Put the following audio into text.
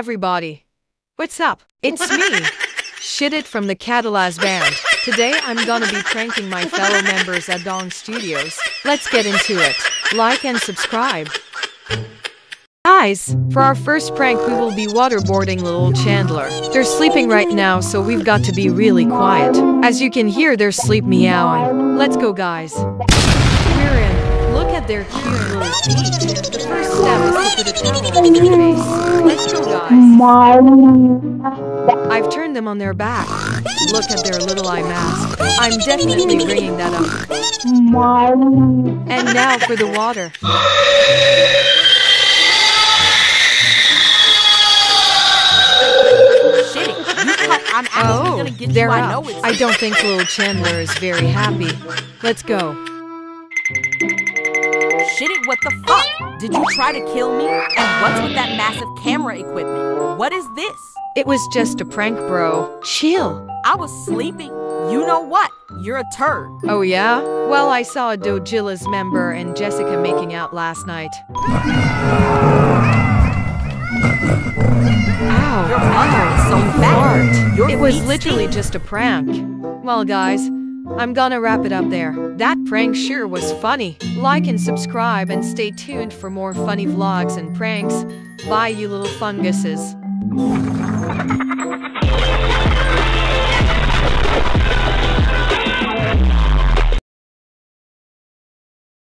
everybody. What's up? It's me, Shit It from the Catillaz Band. Today I'm gonna be pranking my fellow members at Dong Studios. Let's get into it. Like and subscribe. Guys, for our first prank we will be waterboarding little Chandler. They're sleeping right now, so we've got to be really quiet. As you can hear, they're sleep meowing. Let's go, guys. We're in. Look at their cute little feet. The first step is to put a towel over their face. Let's go, guys. I've turned them on their back. Look at their little eye mask. I'm definitely bringing that up. And now for the water. Shit it. You cut. I'm Oh, gonna get they're you. I know it's. I don't think little Chandler is very happy. Let's go. Shit it. What the fuck? Did you try to kill me? And what's with that massive camera equipment? What is this? It was just a prank, bro. Chill. I was sleeping. You know what? You're a turd. Oh yeah? Well, I saw a Dojilla's member and Jessica making out last night. Ow. Your mother is so fat. It was literally just a prank. Well, guys, I'm gonna wrap it up there. That prank sure was funny. Like and subscribe and stay tuned for more funny vlogs and pranks. Bye, you little funguses.